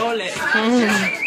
Ole. Mm.